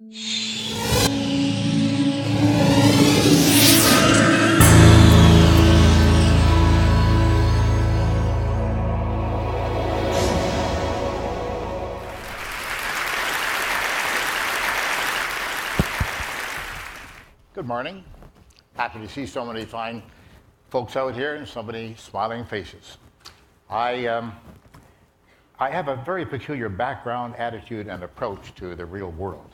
Good morning. Happy to see so many fine folks out here and so many smiling faces. I, um, I have a very peculiar background, attitude, and approach to the real world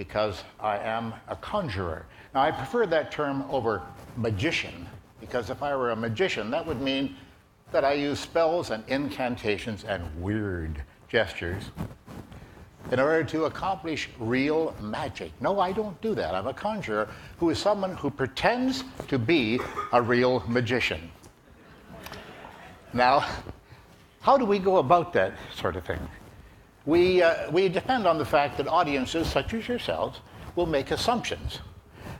because I am a conjurer. Now, I prefer that term over magician because if I were a magician, that would mean that I use spells and incantations and weird gestures in order to accomplish real magic. No, I don't do that. I'm a conjurer who is someone who pretends to be a real magician. Now, how do we go about that sort of thing? We, uh, we depend on the fact that audiences such as yourselves will make assumptions.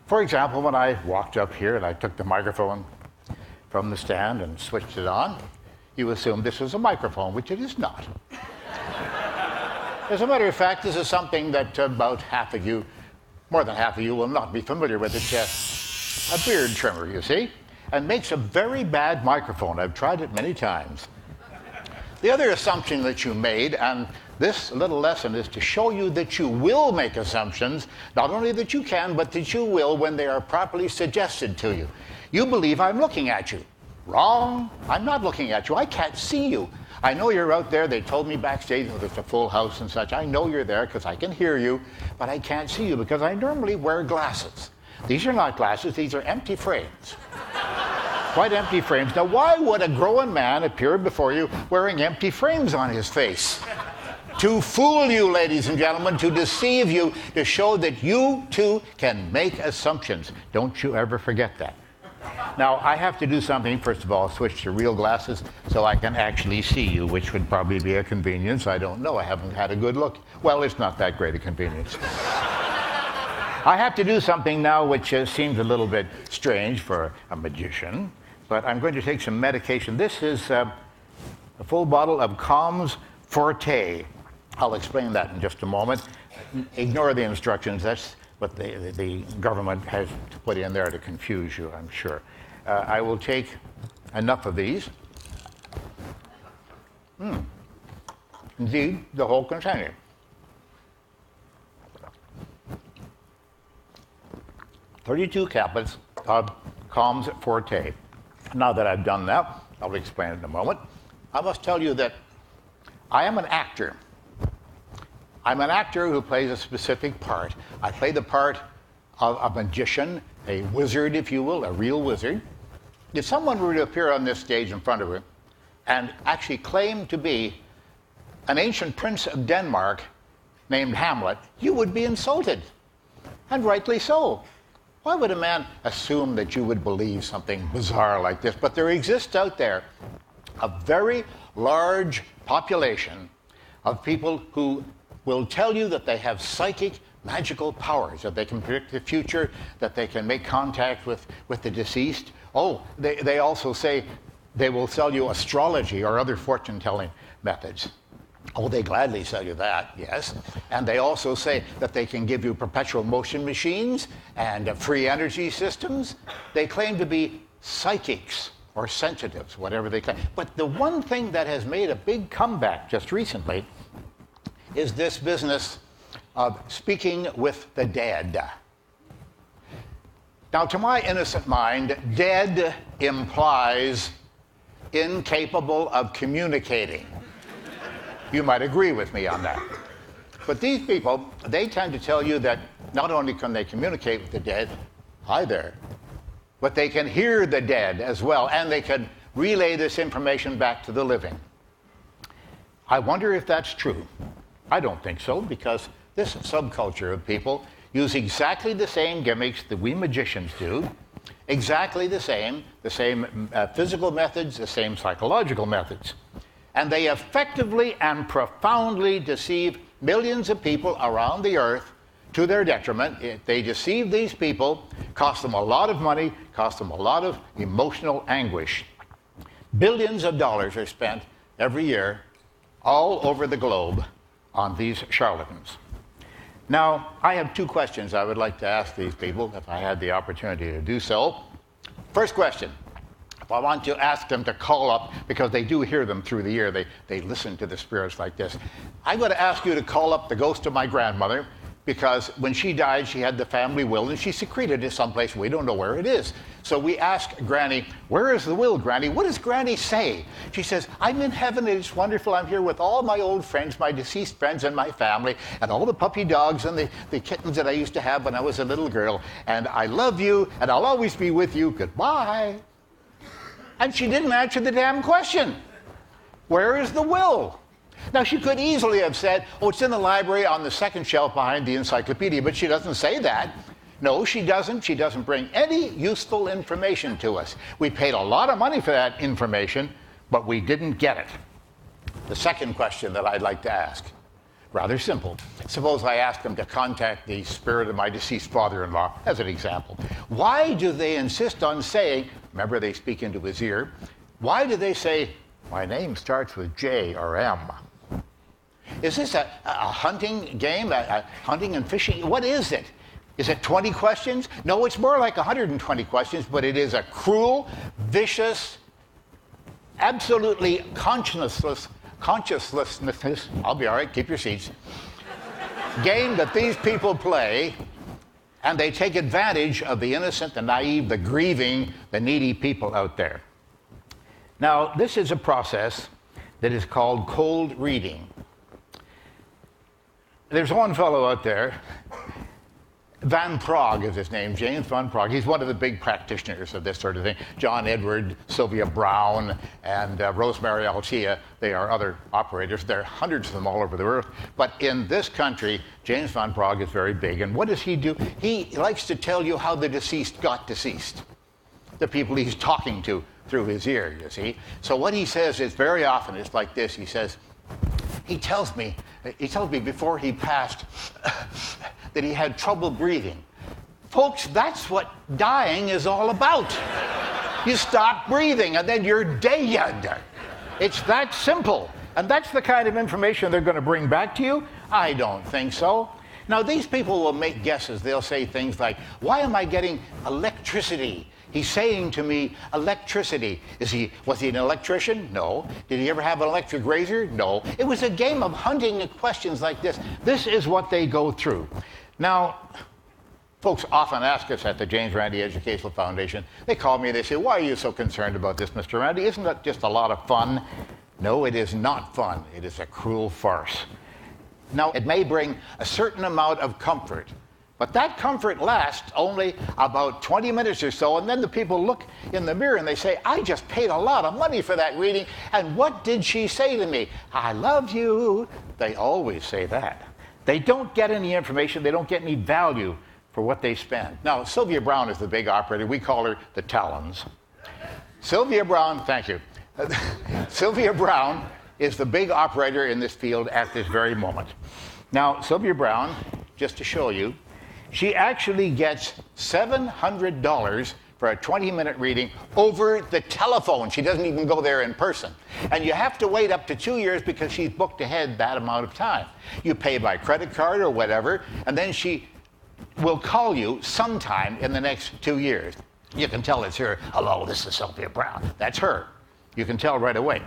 For example, when I walked up here and I took the microphone from the stand and switched it on, you assumed this was a microphone, which it is not. As a matter of fact, this is something that about half of you, more than half of you, will not be familiar with. It's a, a beard trimmer, you see, and makes a very bad microphone. I've tried it many times. The other assumption that you made, and this little lesson is to show you that you will make assumptions, not only that you can, but that you will when they are properly suggested to you. You believe I'm looking at you. Wrong. I'm not looking at you. I can't see you. I know you're out there. They told me backstage that it's a full house and such. I know you're there because I can hear you, but I can't see you because I normally wear glasses. These are not glasses, these are empty frames. Quite empty frames. Now, why would a grown man appear before you wearing empty frames on his face? To fool you, ladies and gentlemen, to deceive you, to show that you too can make assumptions. Don't you ever forget that. Now, I have to do something, first of all, switch to real glasses so I can actually see you, which would probably be a convenience. I don't know. I haven't had a good look. Well, it's not that great a convenience. I have to do something now which uh, seems a little bit strange for a magician, but I'm going to take some medication. This is uh, a full bottle of Calms Forte. I'll explain that in just a moment. Ignore the instructions. That's what the, the government has to put in there to confuse you, I'm sure. Uh, I will take enough of these. Hmm. Indeed, the whole container. Thirty-two caplets of Calms Forte. Now that I've done that, I'll explain in a moment. I must tell you that I am an actor. I'm an actor who plays a specific part. I play the part of a magician, a wizard, if you will, a real wizard. If someone were to appear on this stage in front of you and actually claim to be an ancient prince of Denmark named Hamlet, you would be insulted. And rightly so. Why would a man assume that you would believe something bizarre like this? But there exists out there a very large population of people who will tell you that they have psychic magical powers, that they can predict the future, that they can make contact with, with the deceased. Oh, they, they also say they will sell you astrology or other fortune telling methods. Oh, they gladly sell you that, yes. And they also say that they can give you perpetual motion machines and uh, free energy systems. They claim to be psychics or sensitives, whatever they claim. But the one thing that has made a big comeback just recently is this business of speaking with the dead. Now, to my innocent mind, dead implies incapable of communicating. You might agree with me on that. But these people, they tend to tell you that not only can they communicate with the dead, hi there, but they can hear the dead as well, and they can relay this information back to the living. I wonder if that's true. I don't think so, because this subculture of people use exactly the same gimmicks that we magicians do, exactly the same, the same uh, physical methods, the same psychological methods. And they effectively and profoundly deceive millions of people around the earth to their detriment. They deceive these people, cost them a lot of money, cost them a lot of emotional anguish. Billions of dollars are spent every year all over the globe on these charlatans. Now, I have two questions I would like to ask these people if I had the opportunity to do so. First question if I want to ask them to call up, because they do hear them through the ear, they, they listen to the spirits like this. I'm going to ask you to call up the ghost of my grandmother because when she died, she had the family will and she secreted it someplace. We don't know where it is. So we ask Granny, Where is the will, Granny? What does Granny say? She says, I'm in heaven. And it's wonderful. I'm here with all my old friends, my deceased friends, and my family, and all the puppy dogs and the, the kittens that I used to have when I was a little girl. And I love you, and I'll always be with you. Goodbye. And she didn't answer the damn question. Where is the will? Now, she could easily have said, Oh, it's in the library on the second shelf behind the encyclopedia, but she doesn't say that. No, she doesn't. She doesn't bring any useful information to us. We paid a lot of money for that information, but we didn't get it. The second question that I'd like to ask, rather simple. Suppose I ask them to contact the spirit of my deceased father in law, as an example. Why do they insist on saying, remember they speak into his ear, why do they say, my name starts with J or M? Is this a, a hunting game, a, a hunting and fishing? What is it? Is it 20 questions? No, it's more like 120 questions, but it is a cruel, vicious, absolutely conscienceless, consciencelessness, I'll be all right, keep your seats, game that these people play, and they take advantage of the innocent, the naive, the grieving, the needy people out there. Now, this is a process that is called cold reading. There's one fellow out there, Van Praagh is his name, James Van Praagh. He's one of the big practitioners of this sort of thing. John Edward, Sylvia Browne, and uh, Rosemary Altea, they are other operators. There are hundreds of them all over the world. But in this country, James Van Praagh is very big. And what does he do? He likes to tell you how the deceased got deceased, the people he's talking to through his ear, you see. So what he says is very often, it's like this. He says, he tells me, he tells me before he passed that he had trouble breathing. Folks, that's what dying is all about. You stop breathing and then you're dead. It's that simple. And that's the kind of information they're going to bring back to you? I don't think so. Now, these people will make guesses. They'll say things like, Why am I getting electricity? He's saying to me, electricity. Is he, was he an electrician? No. Did he ever have an electric razor? No. It was a game of hunting questions like this. This is what they go through. Now, folks often ask us at the James Randi Educational Foundation, they call me, they say, Why are you so concerned about this, Mr. Randi? Isn't that just a lot of fun? No, it is not fun. It is a cruel farce. Now, it may bring a certain amount of comfort but that comfort lasts only about 20 minutes or so, and then the people look in the mirror and they say, I just paid a lot of money for that reading, and what did she say to me? I love you. They always say that. They don't get any information, they don't get any value for what they spend. Now, Sylvia Browne is the big operator. We call her the Talons. Sylvia Browne, thank you. Sylvia Browne is the big operator in this field at this very moment. Now, Sylvia Browne, just to show you, she actually gets $700 for a 20 minute reading over the telephone. She doesn't even go there in person. And you have to wait up to two years because she's booked ahead that amount of time. You pay by credit card or whatever, and then she will call you sometime in the next two years. You can tell it's her. Hello, this is Sylvia Browne. That's her. You can tell right away.